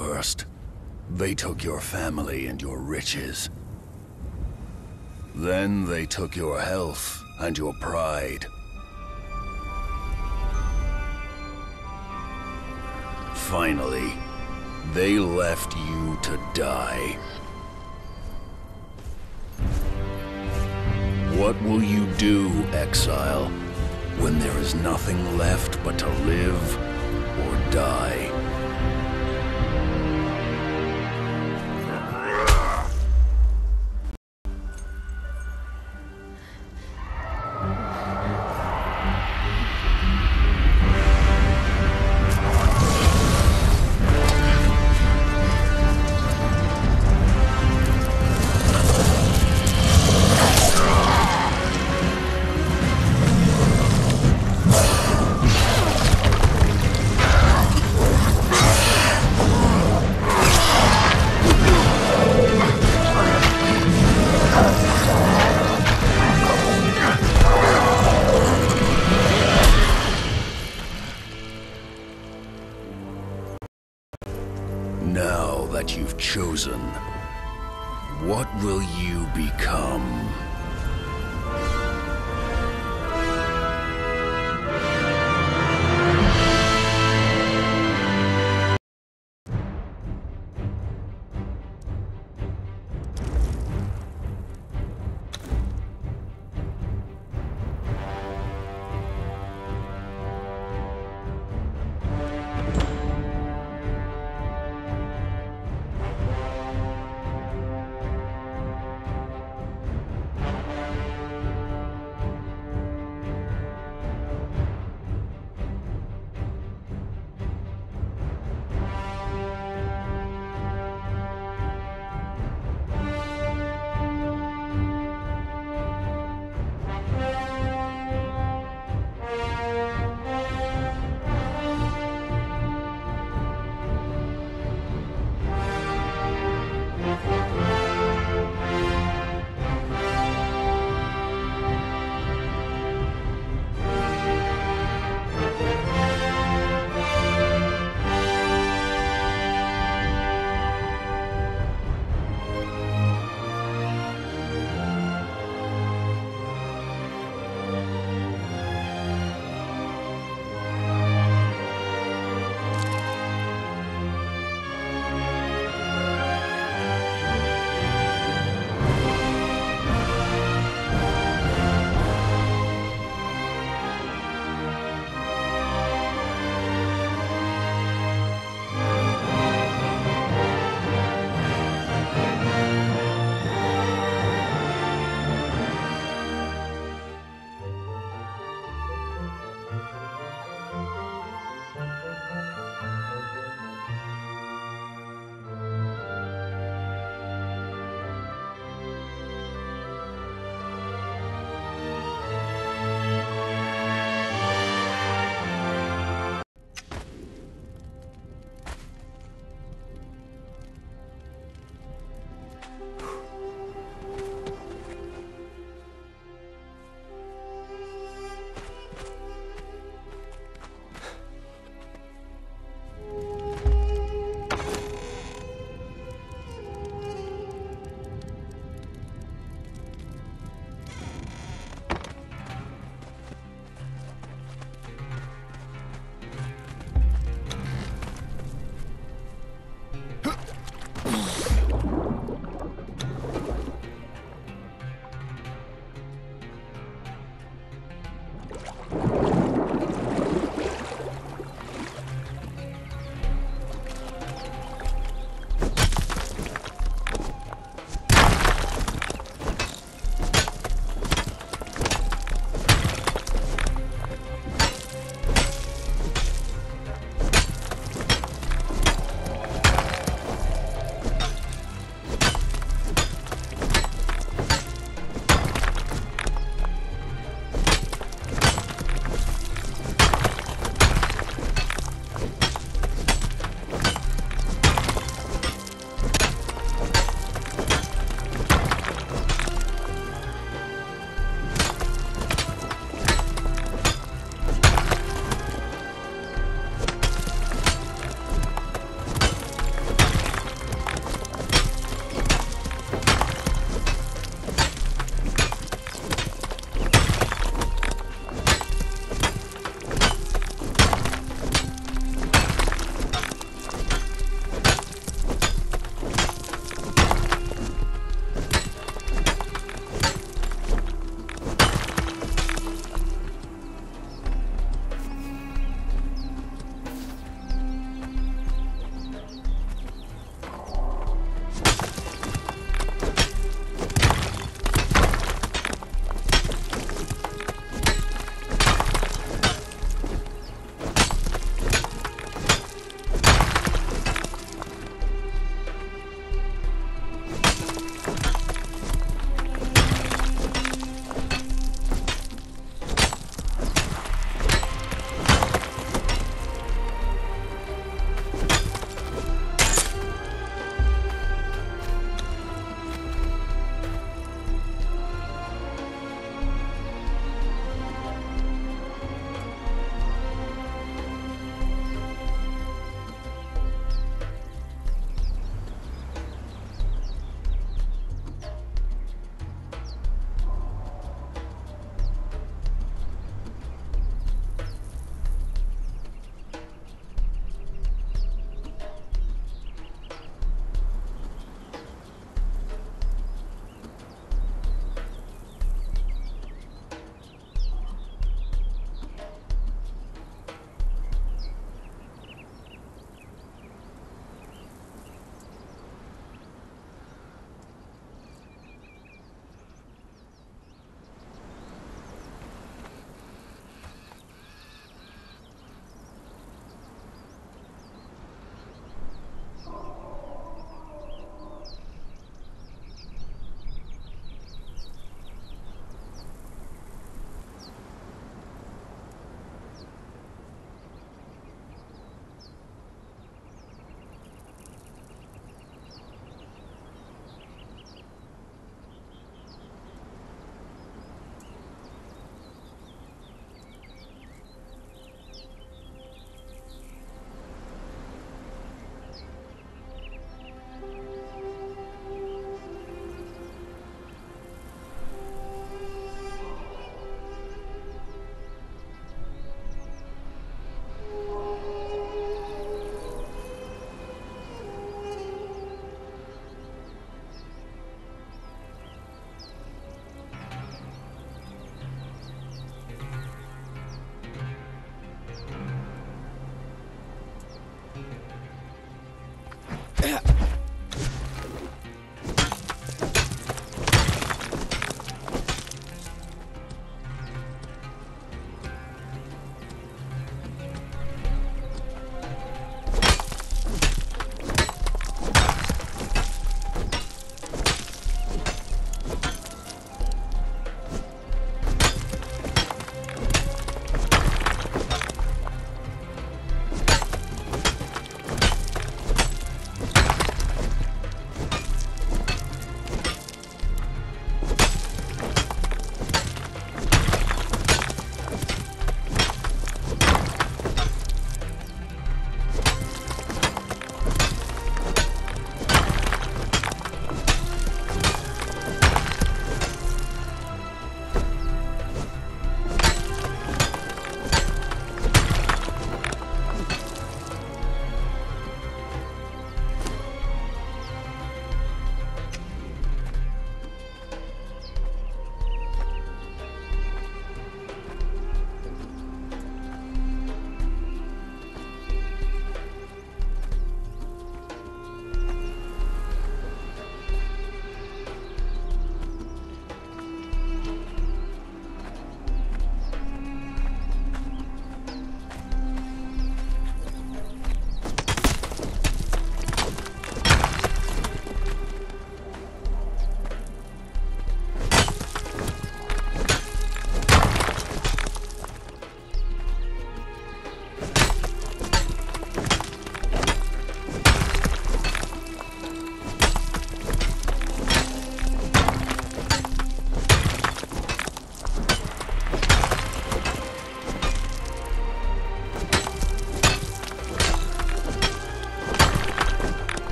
first. They took your family and your riches. Then they took your health and your pride. Finally, they left you to die. What will you do, exile, when there is nothing left but to live or die?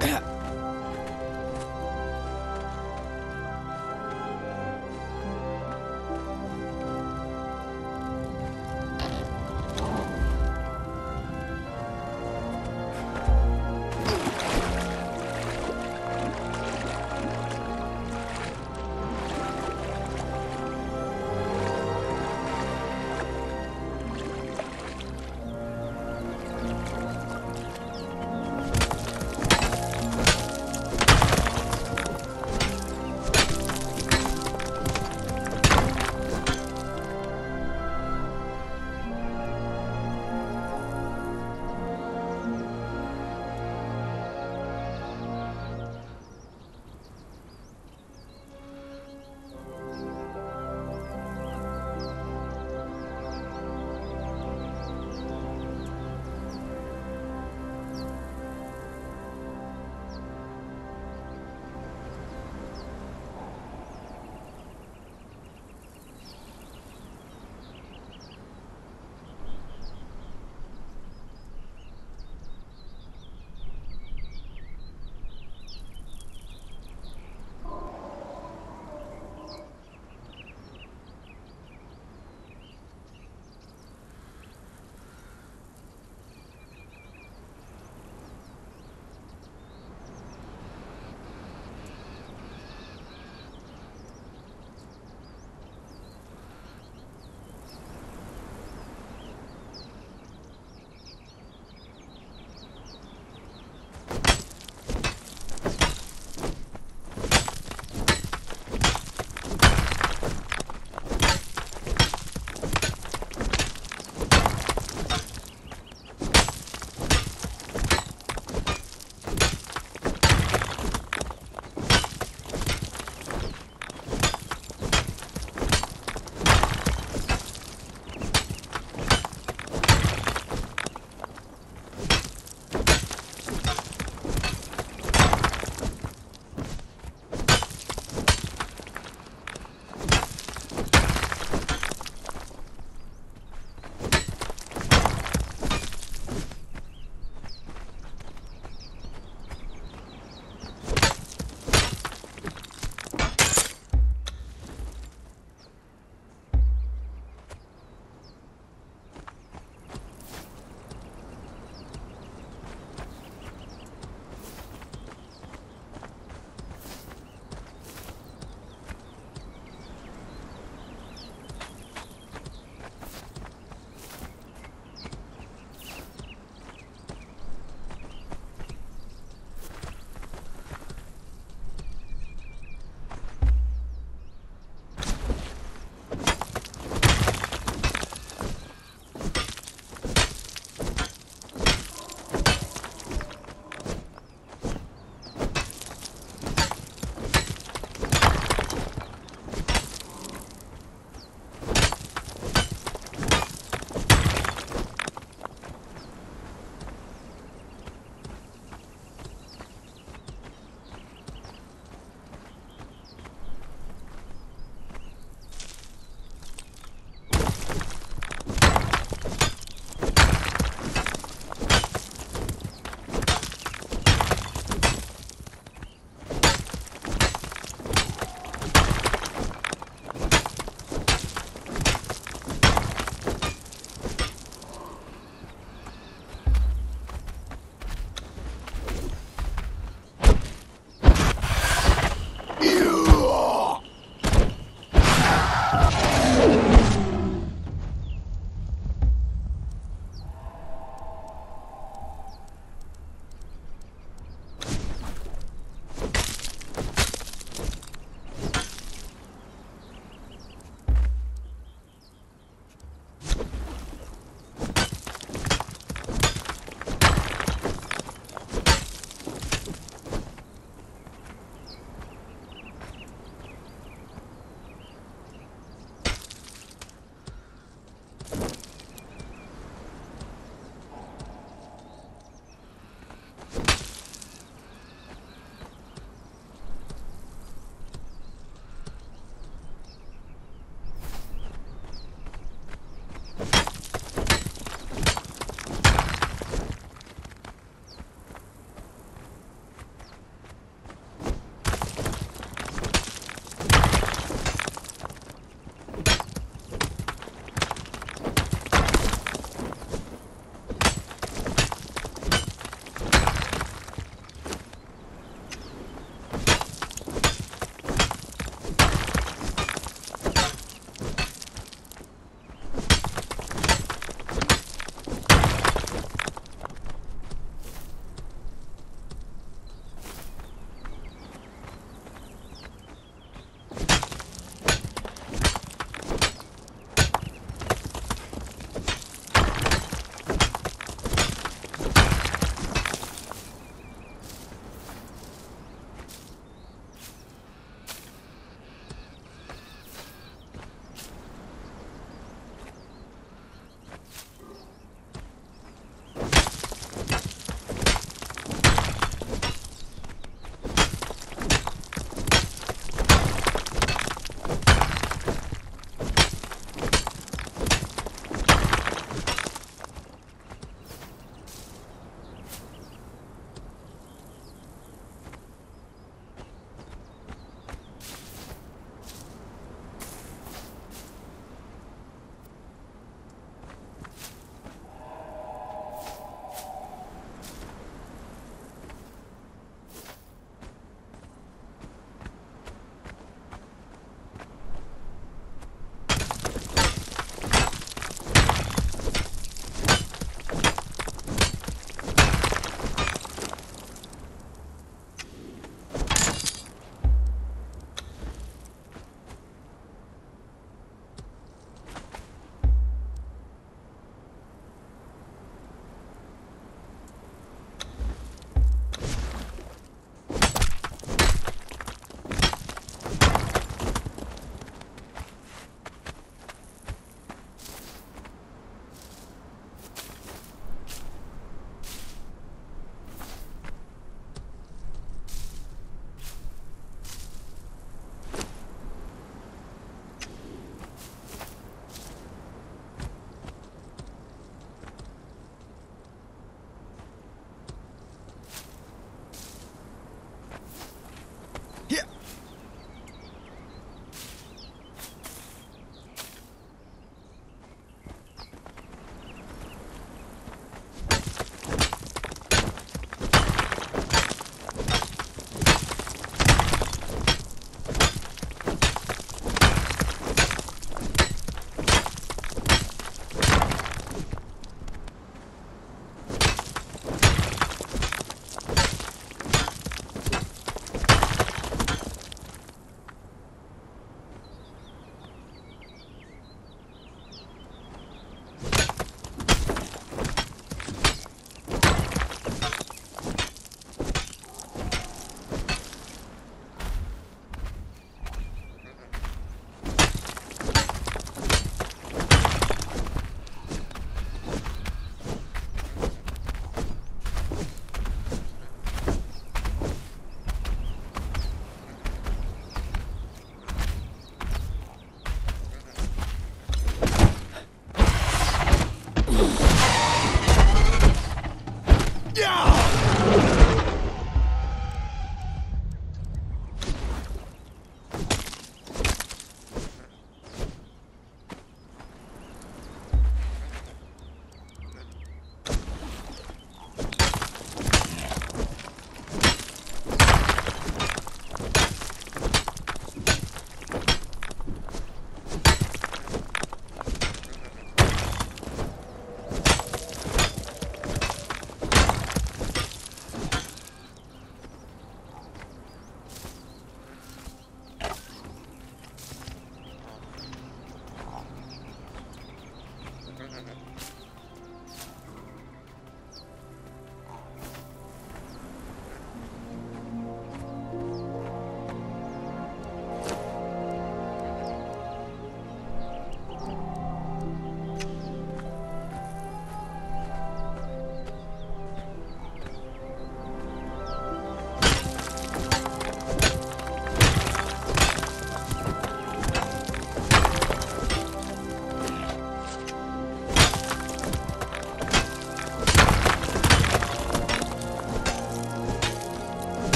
that.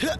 呵